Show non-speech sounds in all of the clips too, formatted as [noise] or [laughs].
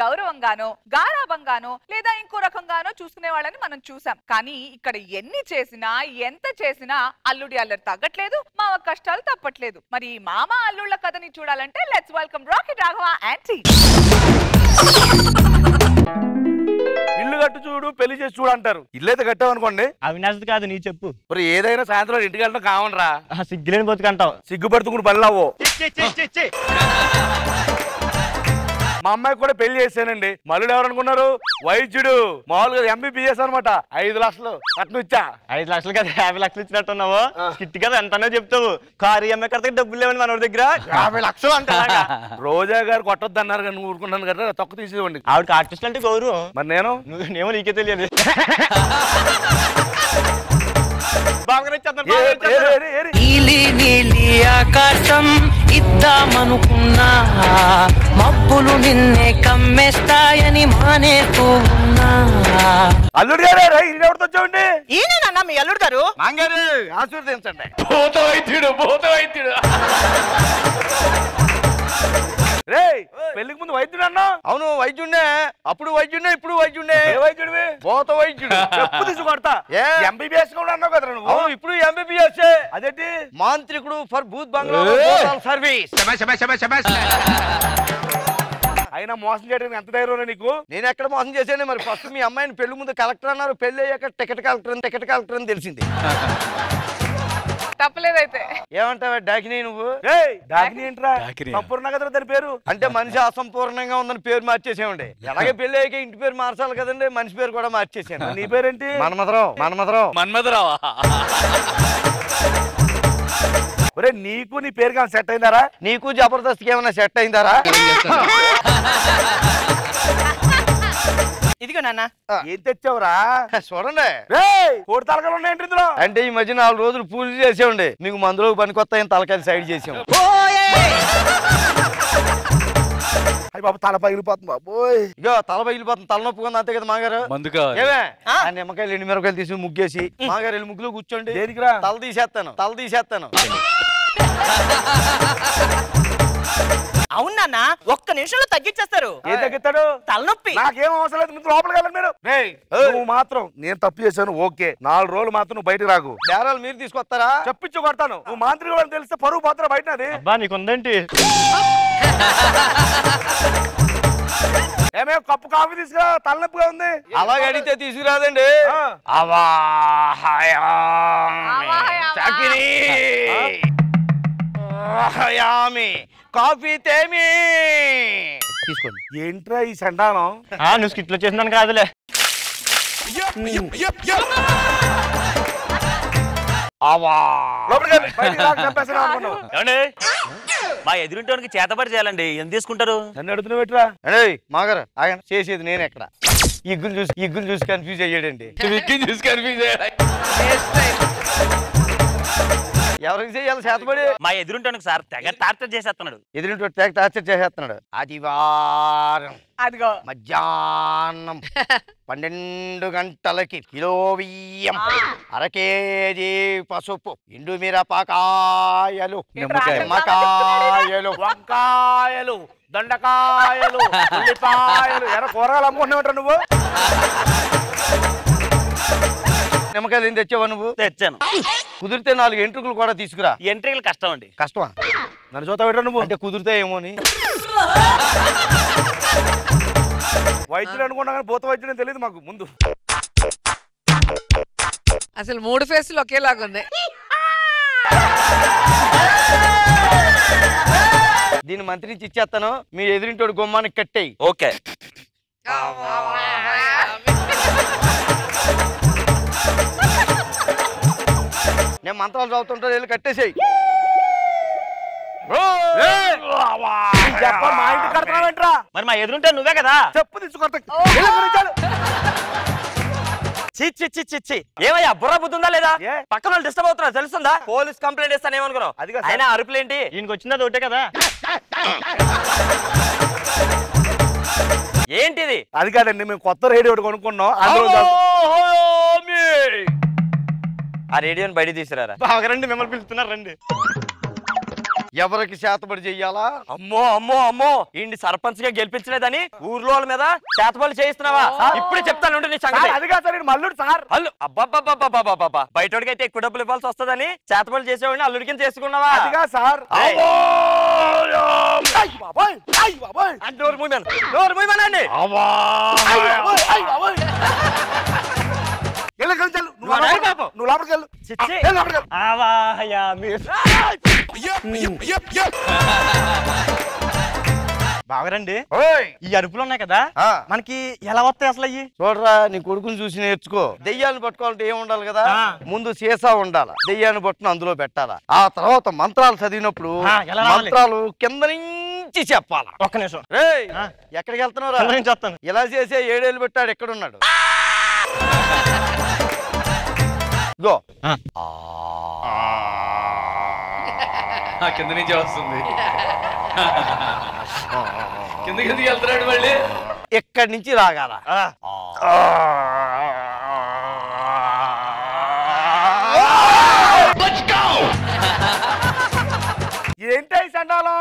గౌరవంగానో గారాబంగానో లేదా ఇంకో రకంగానో చూసుకునే వాళ్ళని మనం చూసాం కానీ ఇక్కడ ఎన్ని చేసినా ఎంత చేసినా అల్లుడి అల్లరి తగ్గట్లేదు మావ కష్టాలు తప్పట్లేదు. మరి మామ అల్లుళ్ళ కథని చూడాలంటే let's welcome rocket Raghava aunty ఇల్లు కట్టు చూడు పెళ్ళి చేసి చూడు అంటారు. ఇల్లు అయితే కట్టామనుకోండి అవినాశ్ కాదు నీ చెప్పు. మరి ఏదైనా సాయంత్రం ఇంటికి వెళ్ళడం కావనరా సిగ్గులేని బతుకంటావు సిగ్గుపడుతుకుని పనిలావో మా అమ్మాయికి కూడా పెళ్ళి చేశానండి. మల్లుడు ఎవరు అనుకున్నారు వైద్యుడు. మామూలుగా ఎంబీబీఎస్ అనమాట ఐదు లక్షలు కట్నం ఇచ్చా. ఐదు లక్షలు కదా యాభై లక్షలు ఇచ్చినట్టున్నావు? కిట్టి కదా ఎంతనో చెప్తావు. కారు ఈఎంఐ కడితే డబ్బులు లేవని మన దగ్గర. యాభై లక్షలు అంటే రోజా గారు కొట్టొద్దు అన్నారు కానీ నువ్వు ఊరుకున్నాను కదా తొక్క తీసేవ్వండి ఆవిడకి ఆర్టిస్ట్ అంటే గౌరవం. మరి నేను? నువ్వు నేమో నీకే తెలియదు. ఆకాశం ఇద్దామనుకున్నా మబ్బులు నిన్నే కమ్మేస్తాయని మానేస్తూ ఉన్నా అల్లుడు గారే ఎవరితో వచ్చావండి? ఈయనన్నా మీ అల్లుడు గారు. మాంగారు ఆశీర్వదించండి. భూత వైద్యుడు భూత వైద్యుడు రే పెళ్ళికి ముందు వైద్యుడు అన్నా అవును వైద్యుడినే. అప్పుడు వైద్యుడినే ఇప్పుడు వైద్యుడినే ఏ వైద్యుడివి పోత వైద్యుడు చెప్పు తీసి కొడతా ఏ? ఎంబీబీఎస్ కూడా అన్నావు కదా నువ్వు అవును ఇప్పుడు ఎంబీబీఎస్ అదేంటి మాంత్రికుడు ఫర్ బూత్ బంగ్లా సర్వీస్ అయినా మోసం చేయడానికి ఎంత ధైర్యం నీకు? నేను ఎక్కడ మోసం చేశాను? మరి ఫస్ట్ మీ అమ్మాయిని పెళ్ళి ముందు కలెక్టర్ అన్నారు. పెళ్ళి అయ్యాక టికెట్ కలెక్టర్ అని టికెట్ కలెక్టర్ అని తెలిసింది. తప్పలేదైతే ఏమంటావా డాకిని నువ్వు? డాకిని? ఏంట్రా? సంపూర్ణ కదా దాని పేరు. అంటే మనిషి అసంపూర్ణంగా ఉందని పేరు మార్చేసామండి అలాగే పెళ్ళి అయ్యాక ఇంటి పేరు మార్చాలి కదండి మనిషి పేరు కూడా మార్చేసాను నీ పేరేంటి? మన్మధరావు మన్మధరావు. మన్మధరావా? ఒరే నీకు నీ పేరు కానీ సెట్ అయిందారా? నీకు జబర్దస్త్కి ఏమైనా సెట్ అయిందారా? ఇదిగో నాన్న. ఏం తెచ్చావురా? చూడండి. రేయ్ కోడి తలకలు ఉన్నాయండి ఇందులో. అంటే ఈ మధ్య నాలుగు రోజులు పూజ చేసేవండి. మీకు మందులో పనికొత్త తలకాయలు సైడ్ చేసాం బాబు తల పగిలిపోతుంది బాబోయ్. ఇగో తల పగిలిపోతుంది. తలనొప్పి అంతే కదా మాగారు మందు కావాలి ఏమే? ఆ? నిమ్మకాయలు ఎండు మిరపకాయలు తీసి ముగ్గేసి మాగారు వెళ్ళి ముగ్గులో కూర్చోండి. దేనికిరా? తల తీసేస్తాను తల తీసేస్తాను. అవును ఒక్క నిమిషంలో తగ్గించేస్తారు. ఏం తగ్గిస్తాడు? తలనొప్పి. నాకేం అవసరం లేదు ముందు లోపలికి వెళ్ళండి మీరు. రేయ్ నువ్వు మాత్రం నేను తప్పు చేశాను ఓకే. నాలుగు రోజులు మాత్రం నువ్వు బయటకు రాకు. బేరాలు మీరు తీసుకొస్తారా? చెప్పించు కొడతాను. నువ్వు మాంత్రికుడు అని తెలిస్తే పరువు పోతారా బయట అది? అబ్బా నీకుందేంటి? ఏమే కప్పు కాఫీ తీసుకురా తలనొప్పిగా ఉంది. అలాగే అడిగితే తీసుకురాదండి. అవాహయామి. చకిరి. కాఫీ తేమి. తీసుకోండి. ఏంట్రా ఈ సండానం? ఆ నువ్వు స్కిట్లో చేసిందని కాదులే. మా ఎదురింటోనికి చేతబడి చేయాలండి. ఎంత తీసుకుంటారు? నన్ను అడుగుతున్నావు ఎట్రా? అడే మాగారు ఆయన చేసేది నేను ఎక్కడ ఇగ్గులు చూసి ఇగ్గులు చూసి కన్ఫ్యూజ్ అయ్యాడండి. ఎవరికి చేయాలి? చేతబడి. మా ఎదురింటోనికి సార్ తెగ టార్చర్ చేసేస్తున్నాడు ఎదురింటి తెగ టార్చర్ చేసేస్తున్నాడు ఆదివారం అదిగో. మధ్యాహ్నం [laughs] పన్నెండు గంటలకి కిలో బియ్యం అర కేజీ పసుపు ఎండు మిరపకాయలు నిమ్మకాయ. నిమ్మకాయలు వంకాయలు దొండకాయలు [laughs] ఉల్లిపాయలు. ఎర్ర కూరగాయలు అమ్ముకుంటున్నావు నువ్వు? నిమ్మకాయలు ఏం తెచ్చావా నువ్వు? తెచ్చాను. కుదిరితే నాలుగు ఎంట్రుకులు కూడా తీసుకురా. ఎంట్రీలు కష్టం అండి. కష్టమా? నన్ను చూస్తావు ఎట్రా నువ్వు? అంటే కుదిరితే ఏమో అని. వైద్యుడు అనుకున్నా కానీ భూత వైద్యుడు తెలియదు మాకు ముందు. అసలు మూడు ఫేసులు ఒకేలాగా ఉంది దీన్ని మంత్రి నుంచి ఇచ్చేస్తాను. మీ ఎదురింటోడు గుమ్మానికి కట్టేయి. ఓకే. నేను మంత్రాలు చదువుతుంటా వెళ్ళి కట్టేసేయి. మరి మా ఎదురుంటే నువ్వే కదా? చెప్పు తీసుకొస్తా చి చి చి చి చి ఏమయ్యా బుర్ర బుద్ధి ఉందా లేదా? పక్కన వాళ్ళు డిస్టర్బ్ అవుతున్నారు? తెలుస్తుందా? పోలీస్ కంప్లైంట్ ఇస్తాను ఏమనుకున్నావు? అది. అయినా అరుపులేంటి? ఈయనకి వచ్చింది ఒకటే కదా? ఏంటిది? అది కాదండి మేము కొత్త రేడియో ఒకటి కొనుక్కున్నాం ఆ రేడియోని బయట తీసుకురారా బాగా రండి మిమ్మల్ని పిలుస్తున్నారు రండి. ఎవరికి చేతబడి చెయ్యాలా? అమ్మో అమ్మో అమ్మో! ఇండి సర్పంచ్గా గెలిపించలేదని ఊర్లో వాళ్ళ మీద చేతబడులు చేయిస్తున్నావా? ఇప్పుడే చెప్తాను నీ సంగతి. అది కాదు సార్ ఈయన మల్లుడు సార్. అల్లు అబ్బాబ్బాబ్బాబ్బాబ్బా బయటోడికి అయితే ఎక్కువ డబ్బులు ఇవ్వాల్సి వస్తుందని చేతబడులు చేసేవాడిని అల్లుడి కింద చేసుకున్నావా? అది కాదు సార్. మూయమను నోరు మూయమనండి నువ్వు నువ్వు లోపలికి వెళ్ళు. బాగరండి ఓయ్. ఈ అరుపులు ఉన్నాయి కదా. మనకి ఎలా వస్తాయి అసలు అయ్యి? చూడరా నీ కొడుకుని చూసి నేర్చుకో. దెయ్యాన్ని పట్టుకోవాలంటే ఏం ఉండాలి కదా. ముందు సీసా ఉండాలి? దెయ్యాన్ని పట్టుకుని అందులో పెట్టాలా? ఆ తర్వాత మంత్రాలు చదివినప్పుడు? మంత్రాలు కింద నుంచి చెప్పాలా? ఒక్క నిమిషం. ఎక్కడికి వెళ్తున్నారా ఇలా చేసే ఏడేళ్ళు పెట్టాడు ఎక్కడున్నాడు? గో. ఆ. [laughs] కింద నుంచి వస్తుంది. కింద కిందకి వెళ్తున్నాడు మళ్ళీ. ఎక్కడి నుంచి రాగాల? ఏంటి సండాలం?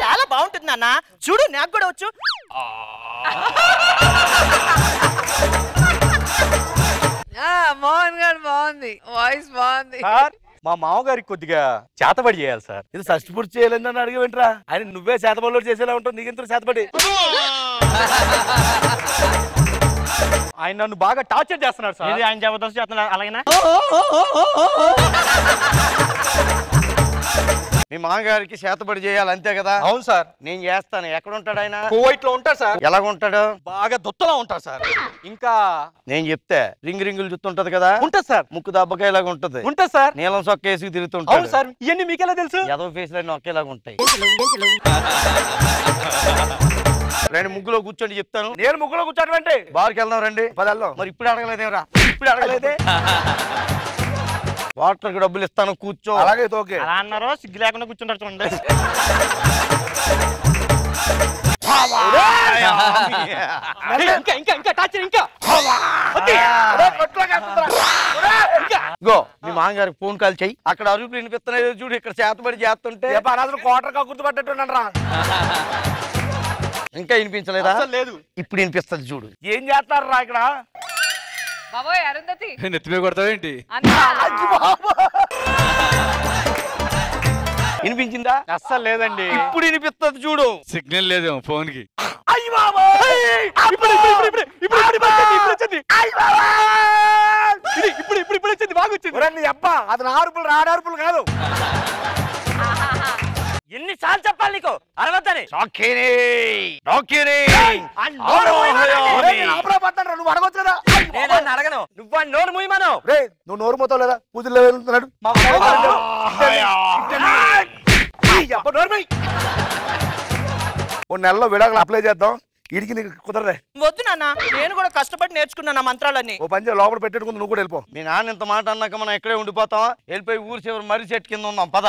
చాలా బాగుంటుంది నాన్న. చూడు నాకు కూడా వచ్చు. ఆ, [laughs] మోహన్ గారు బాగుంది. వాయిస్ బాగుంది. సార్ మా మామగారికి కొద్దిగా చేతబడి చేయాలి సార్. ఇది షష్టి పూర్తి చేయలేదని అడిగి వింటరా ఆయన నువ్వే శాతబడిలో చేసేలా ఉంటావు నీకెంత శాతపడి ఆయన నన్ను బాగా టార్చర్ చేస్తున్నాడు సార్. ఇది ఆయన జబర్దస్త్ చేస్తున్నాడు అలాగేనా? మీ మామగారికి చేతబడి చేయాలి అంతే కదా? అవును సార్. నేను చేస్తాను. ఎక్కడ ఉంటాడు ఆయన? కువైట్లో ఉంటారు సార్. ఎలాగ ఉంటాడు బాగా దొత్తలా ఉంటారు సార్. ఇంకా నేను చెప్తే రింగు రింగులు చుట్టుంటది కదా? ఉంటుంది సార్. ముక్కు దెబ్బకాయలాగా ఉంటది ఉంటుంది సార్. నీలం సొక్క వేసుకు అవును తిరుగుతుంటాడు సార్. ఇవన్నీ మీకెలా తెలుసు? ఎదవ ఫేస్ లన్నీ ఒకేలాగా ఉంటాయి రండి ముగ్గులో కూర్చోండి చెప్తాను. నేను ముగ్గులో కూర్చోటంటే బార్కి వెళ్దాం రండి. పదల్లో మరి ఇప్పుడు అడగలేదేమరా? ఇప్పుడు అడగలేదే? [laughs] వాటర్ డబ్బులు ఇస్తాను కూర్చో. అలాగే ఓకే అలా అన్నారో సిగ్గు లేకుండా కూర్చుంటారు చూడండి. ఇంకా ఇంకా ఇంకా టార్చర్ ఇంకా. గో మీ మామగారికి ఫోన్ కాల్ చెయ్యి. అక్కడ అరుపులు వినిపిస్తున్నాయి చూడు ఇక్కడ చేతబడి చేస్తుంటే. అసలు కోటర్ కక్కుర్తి పట్టేట్టున్నాను రా. ఇంకా వినిపించలేదా? అసలు లేదు. ఇప్పుడు వినిపిస్తుంది చూడు. ఏం చేస్తారు రా ఇక్కడ? బాబోయ్ అరుంధతి. [laughs] నెత్తిమే కొడతావేంటి? [laughs] వినిపించిందా? అస్సలు లేదండి. ఇప్పుడు వినిపిస్తుంది చూడు. సిగ్నల్ లేదేమో ఫోన్కి! ఇప్పుడు ఇప్పుడు ఇప్పుడు వచ్చింది, బాగా వచ్చింది. అబ్బా అది నా అరుపులు రాడు అరుపులు కాదు. ఎన్నిసార్లు చెప్పాలి నీకు. అరవద్దని. నువ్వు నేను అడగను. నువ్వు నోరు మూయమను. రే నువ్వు నోరు మొత్తం లేదా పూజల్లో వెళ్తున్నాడు ఓ నెలలో విడాకులు అప్లై చేద్దాం. ఇడికి నీకు కుదరదే. వద్దు నాన్న నేను కూడా కష్టపడి నేర్చుకున్నాను మంత్రాలన్నీ. ఓ పని లోపల పెట్టేట్టుకుంది నువ్వు కూడా వెళ్ళిపో. మీ నాన్న ఇంత మాట అన్నాక మనం ఇక్కడే ఉండిపోతాం? వెళ్ళిపోయి ఊరు చివరి మర్రి చెట్టు కింద ఉందాం పద.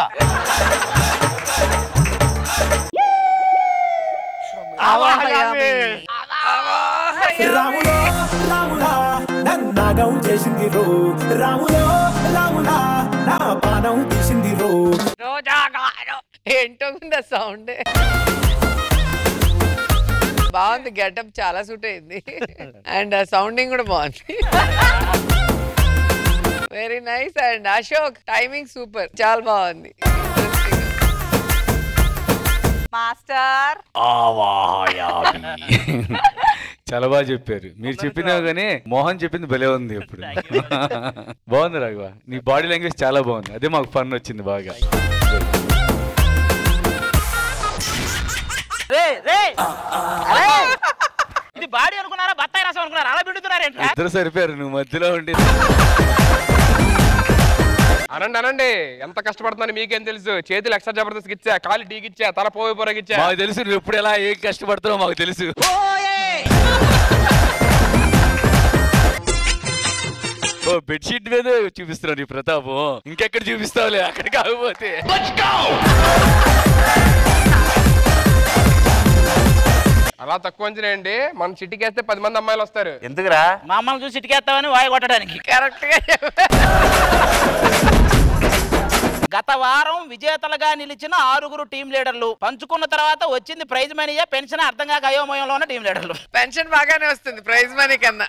రాములో రాములా నన్నాగం చేసింది రో. రాములో రాములా నా పానం తీసింది రో. ఏంటో ఉంది ఆ సౌండ్ బాగుంది గెటప్ చాలా సూట్ అయింది. అండ్ సౌండింగ్ కూడా బాగుంది. Very nice and Ashok timing super చాలా బాగుంది. మాస్టర్. చాలా బాగా చెప్పారు. మీరు చెప్పినా కానీ మోహన్ చెప్పింది భలే ఉంది ఇప్పుడు. బాగుంది రాఘవ. నీ బాడీ లాంగ్వేజ్ చాలా బాగుంది. అదే మాకు ఫన్ వచ్చింది బాగా! ఇది బాడీ అనుకున్నారా బత్తాయి రసం అనుకున్నారా? అలా పెడుతున్నారేంట్రా ఇద్దరు సరిపోయారు నువ్వు మధ్యలో ఉండి. అనండి అనండి. ఎంత కష్టపడుతున్నాను మీకేం తెలుసు? చేతులు ఎక్స్ట్రా జబర్దస్త్ ఇచ్చా కాలు టీకిచ్చా తల పోయి పొరగిచ్చా మాకు తెలుసు నువ్వు ఎప్పుడు ఎలా ఏం కష్టపడుతున్నావు మాకు తెలుసు. ఓ బెడ్షీట్ మీద చూపిస్తున్నావు నీ ప్రతాపం. ఇంకెక్కడ చూపిస్తావులే అక్కడ కాకపోతే. అలా తక్కువ అంచనేయండి మనం చిట్టికేస్తే పది మంది అమ్మాయిలు వస్తారు. ఎందుకురా? మమ్మల్ని చూసి ఇటుకేస్తామని వాయి కొట్టడానికి. కరెక్ట్గా చెప్పారు. గత వారం విజేతలుగా నిలిచిన ఆరుగురు టీం లీడర్లు. పంచుకున్న తర్వాత వచ్చింది ప్రైజ్ మనీయే పెన్షన్ అర్థం కాక అయోమయంలో ఉన్న టీం లీడర్లు. పెన్షన్ బాగానే వస్తుంది ప్రైజ్ మనీ కన్నా.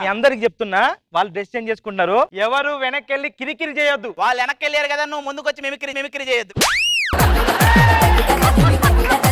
మీ అందరికి చెప్తున్నా వాళ్ళు డ్రెస్ చేంజ్ చేసుకుంటున్నారు. ఎవరు వెనక్కి వెళ్ళి కిరికిరి చేయొద్దు. వాళ్ళు వెనక్కి వెళ్ళారు కదా నువ్వు ముందుకు వచ్చి మిమిక్రీ మిమిక్రీ చేయొద్దు. [laughs]